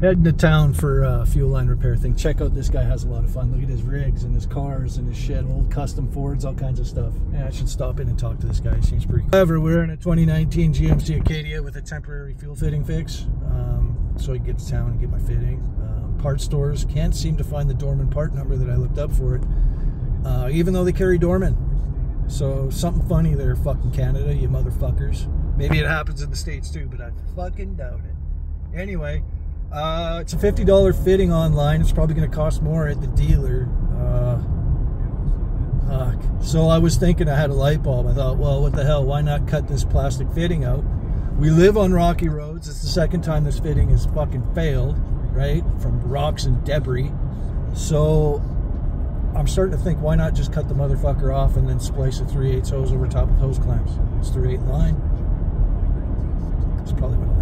heading to town for a fuel line repair thing. Check out this guy has a lot of fun. Look at his rigs and his cars and his shit, old custom Fords, all kinds of stuff. Yeah, I should stop in and talk to this guy. He seems pretty cool. However, we're in a 2019 GMC Acadia with a temporary fuel fitting fix. Um, so I get to town and get my fitting. Uh, part stores can't seem to find the Dorman part number that I looked up for it, uh, even though they carry Dorman. So something funny there, fucking Canada, you motherfuckers. Maybe it happens in the States too, but I fucking doubt it. Anyway, uh, it's a $50 fitting online. It's probably going to cost more at the dealer. Uh. So I was thinking I had a light bulb. I thought, well, what the hell? Why not cut this plastic fitting out? We live on rocky roads. It's the second time this fitting has fucking failed, right? From rocks and debris. So I'm starting to think, why not just cut the motherfucker off and then splice a 3 8 hose over top of hose clamps? It's 3 8 line. That's probably what